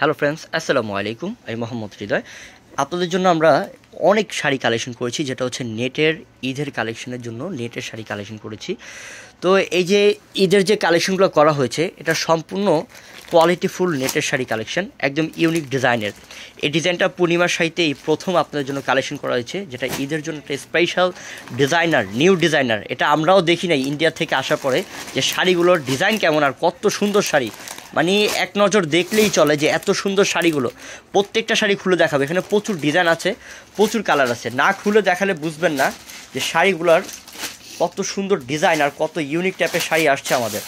Hello friends আসসালামু আলাইকুম আমি মোহাম্মদ হৃদয় আপনাদের জন্য আমরা অনেক শাড়ি কালেকশন করেছি, যেটা হচ্ছে নেটের, ঈদের কালেকশনের জন্য নেটের শাড়ি কালেকশন করেছি। তো এই যে ঈদের যে কালেকশনগুলো করা হয়েছে, এটা সম্পূর্ণ কোয়ালিটিফুল নেটের শাড়ি কালেকশন একদম ইউনিক ডিজাইনের এই ডিজাইনটা পূর্ণিমার শাড়িতে এই প্রথম আপনাদের জন্য কালেকশন করা হয়েছে, যেটা ঈদের জন্য একটা স্পেশাল ডিজাইনার নিউ ডিজাইনার এটা আমরাও দেখি নাই ইন্ডিয়া থেকে আসার পরে যে শাড়িগুলোর ডিজাইন কেমন আর কত সুন্দর শাড়ি। মানে এক নজর দেখলেই চলে যে এত সুন্দর শাড়িগুলো। প্রত্যেকটা শাড়ি খুলে দেখাবে। এখানে প্রচুর ডিজাইন আছে, প্রচুর কালার আছে। না খুলে দেখালে বুঝবেন না যে শাড়িগুলোর কত সুন্দর ডিজাইন আর কত ইউনিক টাইপের শাড়ি আসছে আমাদের।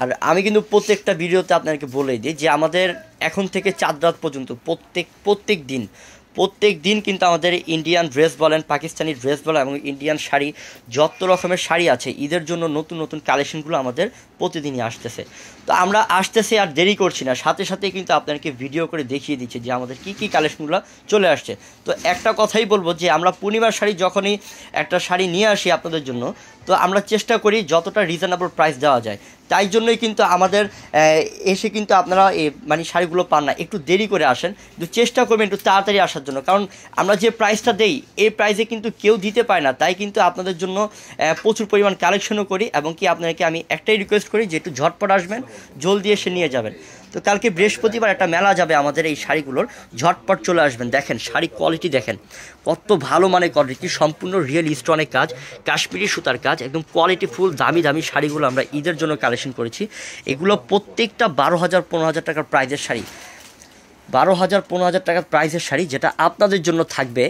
আর আমি কিন্তু প্রত্যেকটা ভিডিওতে আপনাদেরকে বলে দিই যে আমাদের এখন থেকে চাঁদ রাত পর্যন্ত প্রত্যেক প্রত্যেক দিন প্রত্যেক দিন কিন্তু আমাদের ইন্ডিয়ান ড্রেস বলেন পাকিস্তানি ড্রেস বলেন এবং ইন্ডিয়ান শাড়ি, যত রকমের শাড়ি আছে, ঈদের জন্য নতুন নতুন কালেকশনগুলো আমাদের প্রতিদিনই আসতেছে। তো আমরা আসতেছে আর দেরি করছি না। সাথে সাথে কিন্তু আপনাদেরকে ভিডিও করে দেখিয়ে দিচ্ছি যে আমাদের কী কী কালেকশনগুলো চলে আসছে। তো একটা কথাই বলব যে আমরা পূর্ণিমার শাড়ি যখনই একটা শাড়ি নিয়ে আসি আপনাদের জন্য তো আমরা চেষ্টা করি যতটা রিজনেবল প্রাইস দেওয়া যায়। তাই জন্যই কিন্তু আমাদের এসে কিন্তু আপনারা মানে শাড়িগুলো পান না। একটু দেরি করে আসেন। কিন্তু চেষ্টা করবেন একটু তাড়াতাড়ি আসার জন্য। কারণ আমরা যে প্রাইসটা দেই, এই প্রাইসে কিন্তু কেউ দিতে পারে না। তাই কিন্তু আপনাদের জন্য প্রচুর পরিমাণ কালেকশনও করি এবং কি আপনাকে আমি একটাই রিকোয়েস্ট করি যে একটু ঝটপট আসবেন, জলদি এসে নিয়ে যাবেন। তো কালকে বৃহস্পতিবার একটা মেলা যাবে আমাদের এই শাড়িগুলোর। ঝটপট চলে আসবেন, দেখেন, শাড়ি কোয়ালিটি দেখেন। কত ভালো মানে কোয়ালিটি সম্পূর্ণ রিয়েল স্টোনের কাজ, কাশ্মীরি সুতার কাজ, একদম কোয়ালিটি ফুল দামি দামি শাড়িগুলো আমরা ঈদের জন্য কালেকশন করেছি। এগুলো প্রত্যেকটা বারো হাজার, পনেরো হাজার টাকার প্রাইজের শাড়ি। বারো হাজার পনেরো হাজার টাকার প্রাইসের শাড়ি যেটা আপনাদের জন্য থাকবে।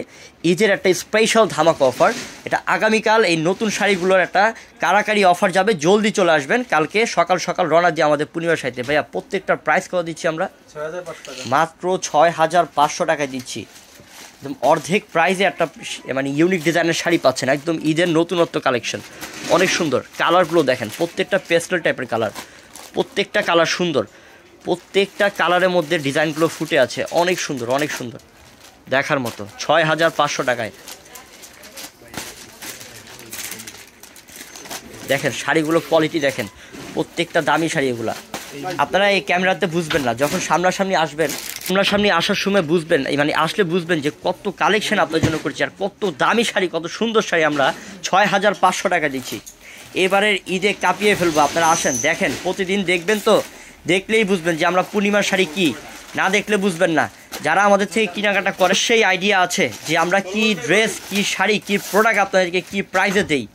ঈদের একটা স্পেশাল ধামাক অফার এটা আগামীকাল এই নতুন শাড়িগুলোর একটা কারাকারি অফার যাবে। জলদি চলে আসবেন। কালকে সকাল সকাল রওনা দিয়ে আমাদের পূর্ণিমা শাড়িতে। ভাইয়া প্রত্যেকটার প্রাইস কত দিচ্ছি আমরা? মাত্র ছয় হাজার পাঁচশো টাকায় দিচ্ছি। একদম অর্ধেক প্রাইসে একটা মানে ইউনিক ডিজাইনের শাড়ি পাচ্ছেন। একদম ঈদের নতুনত্ব কালেকশন অনেক সুন্দর। কালারগুলো দেখেন। প্রত্যেকটা পেস্টেল টাইপের কালার প্রত্যেকটা কালার সুন্দর। প্রত্যেকটা কালারের মধ্যে ডিজাইনগুলো ফুটে আছে। অনেক সুন্দর অনেক সুন্দর। দেখার মতো। ছয় হাজার পাঁচশো টাকায়। দেখেন, শাড়িগুলো কোয়ালিটি দেখেন। প্রত্যেকটা দামি শাড়ি এগুলা। আপনারা এই ক্যামেরাতে বুঝবেন না। যখন সামনাসামনি আসবেন, সামনাসামনি আসার সময় বুঝবেন মানে আসলে বুঝবেন যে কত কালেকশন আপনার জন্য করছি আর কত দামি শাড়ি, কত সুন্দর শাড়ি আমরা ছয় হাজার পাঁচশো টাকা দিচ্ছি। এবারের ঈদে কাঁপিয়ে ফেলব। আপনারা আসেন, দেখেন, প্রতিদিন দেখবেন তো দেখলেই বুঝবেন যে আমরা পূর্ণিমার শাড়ি কি। না দেখলে বুঝবেন না। যারা আমাদের থেকে কেনাকাটা করে, সেই আইডিয়া আছে যে আমরা কি ড্রেস কি শাড়ি, কি প্রোডাক্ট আপনাদেরকে কি প্রাইজে দেই।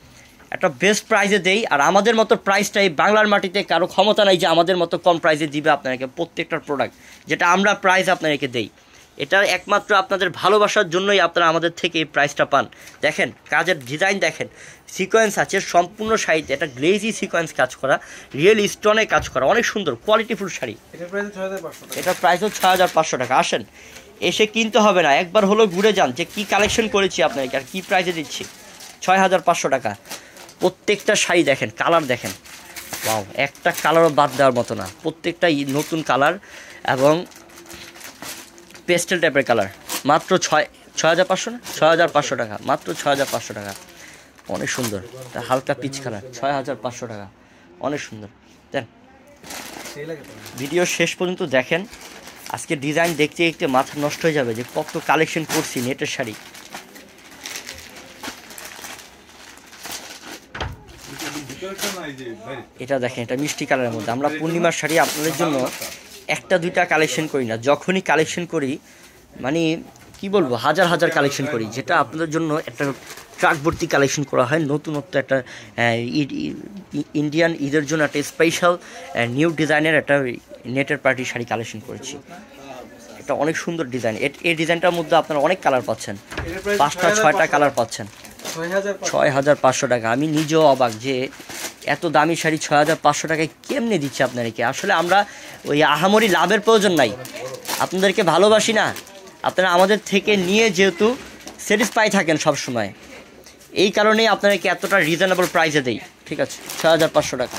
একটা বেস্ট প্রাইজে দেই, আর আমাদের মতো প্রাইসটা এই বাংলার মাটিতে কারও ক্ষমতা নাই যে আমাদের মতো কম প্রাইজে দিবে আপনাদেরকে প্রত্যেকটা প্রোডাক্ট যেটা আমরা প্রাইজ আপনাদেরকে দেই। এটা একমাত্র আপনাদের ভালোবাসার জন্যই আপনারা আমাদের থেকে এই প্রাইসটা পান। দেখেন কাজের ডিজাইন দেখেন সিকোয়েন্স আছে সম্পূর্ণ শাড়িতে এটা গ্লেজি সিকোয়েন্স কাজ করা রিয়েল স্টোনে কাজ করা অনেক সুন্দর কোয়ালিটিফুল শাড়ি। এটার প্রাইসও ছয় হাজার পাঁচশো টাকা। আসেন এসে কিনতে হবে না একবার হলো ঘুরে যান যে কী কালেকশন করেছি আপনাকে আর কী প্রাইসে দিচ্ছি। ছয় হাজার পাঁচশো টাকা। প্রত্যেকটা শাড়ি দেখেন কালার দেখেন। বাও একটা কালারও বাদ দেওয়ার মতো না। প্রত্যেকটা নতুন কালার এবং পেস্টেল টাইপের কালার মাত্র ছয় ছয় হাজার পাঁচশো না? ছয় হাজার পাঁচশো টাকা। মাত্র ছয় হাজার পাঁচশো টাকা। অনেক সুন্দর। তা হালকা পিচ কালার ছয় হাজার পাঁচশো টাকা। অনেক সুন্দর। দেন ভিডিও শেষ পর্যন্ত দেখেন। আজকে ডিজাইন দেখতে দেখতে মাথা নষ্ট হয়ে যাবে যে কত কালেকশন করছি নেটের শাড়ি। এটা দেখেন, এটা মিষ্টি কালারের মধ্যে। আমরা পূর্ণিমার শাড়ি আপনাদের জন্য একটা দুইটা কালেকশন করি না। যখনই কালেকশন করি মানে কি বলব হাজার হাজার কালেকশন করি যেটা আপনাদের জন্য একটা ট্রাক ভর্তি কালেকশন করা হয় নতুনত্ব একটা ইন্ডিয়ান ঈদের জন্য একটা স্পেশাল নিউ ডিজাইনের একটা নেটের পার্টি শাড়ি কালেকশন করেছি। এটা অনেক সুন্দর ডিজাইন এই ডিজাইনটার মধ্যে আপনারা অনেক কালার পাচ্ছেন। পাঁচটা ছয়টা কালার পাচ্ছেন। ছয় হাজার পাঁচশো টাকা। আমি নিজেও অবাক যে এত দামি শাড়ি ছয় হাজার পাঁচশো টাকায় কেমনে দিচ্ছে আপনাদেরকে? আসলে আমরা ওই আহামরি লাভের প্রয়োজন নাই। আপনাদেরকে ভালোবাসি না। আপনারা আমাদের থেকে নিয়ে যেহেতু স্যাটিসফাই থাকেন সব সময় এই কারণেই আপনাদেরকে এতটা রিজনেবল প্রাইসে দেই। ঠিক আছে? ছয় হাজার পাঁচশো টাকা।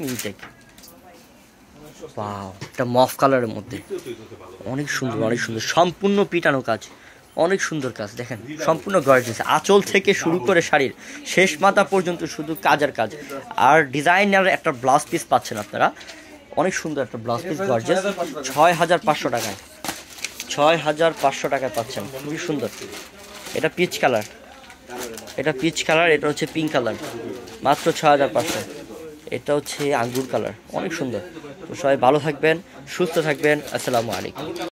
মিনিটেক বাও এটা মফ কালারের মধ্যে। অনেক সুন্দর অনেক সুন্দর। সম্পূর্ণ পিটানো কাজ, অনেক সুন্দর কাজ, দেখেন, সম্পূর্ণ গর্জেস আঁচল থেকে শুরু করে শাড়ির, শেষ মাথা পর্যন্ত শুধু কাজের কাজ। আর ডিজাইনার একটা ব্লাউজ পিস পাচ্ছেন আপনারা। অনেক সুন্দর একটা ব্লাউজ পিস, গর্জিয়াস। ছয় হাজার পাঁচশো টাকায়, ছয় হাজার পাঁচশো টাকায় পাচ্ছেন, খুবই সুন্দর। এটা পিচ কালার। এটা পিচ কালার, এটা হচ্ছে পিঙ্ক কালার। মাত্র ছয় হাজার পাঁচশো। এটা হচ্ছে আঙ্গুর কালার, অনেক সুন্দর। তো সবাই ভালো থাকবেন সুস্থ থাকবেন। আসসালামু আলাইকুম।